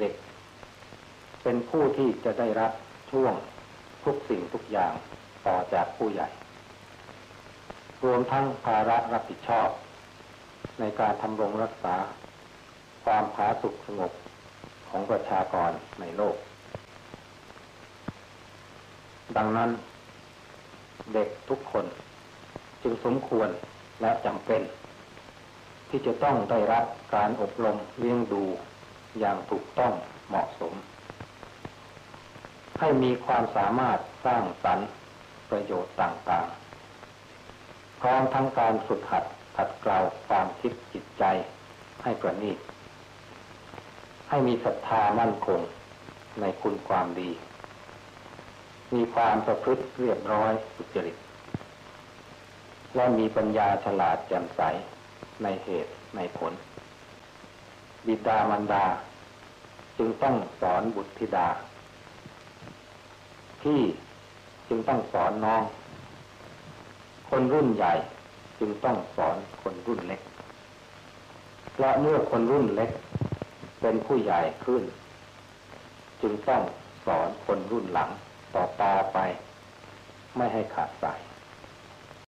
เด็ก เป็นผู้ที่จะได้รับช่วงทุกสิ่งทุกอย่างต่อจากผู้ใหญ่ รวมทั้งภาระรับผิดชอบ ในการทำรงรักษา ความผาสุกสงบของประชากรในโลก ดังนั้น เด็กทุกคนจึงสมควรและจำเป็น ที่จะต้องได้รับการอบรมเลี้ยงดู อย่างถูกต้องเหมาะสม ให้มีความสามารถสร้างสรรค์ประโยชน์ต่างๆ พร้อมทั้งการฝึกหัดขัดเกลาความคิดจิตใจให้ประณีตให้มีศรัทธามั่นคงในคุณความดี มีความประพฤติเรียบร้อยสุจริต และมีปัญญาฉลาดแจ่มใสในเหตุในผล บิดามารดา จึงต้องสอนบุตรธิดาที่จึงต้องสอนน้อง คนรุ่นใหญ่จึงต้องสอนคนรุ่นเล็ก และเมื่อคนรุ่นเล็ก เป็นผู้ใหญ่ขึ้น จึงต้องสอนคนรุ่นหลังต่อตาไป ไม่ให้ขาดสาย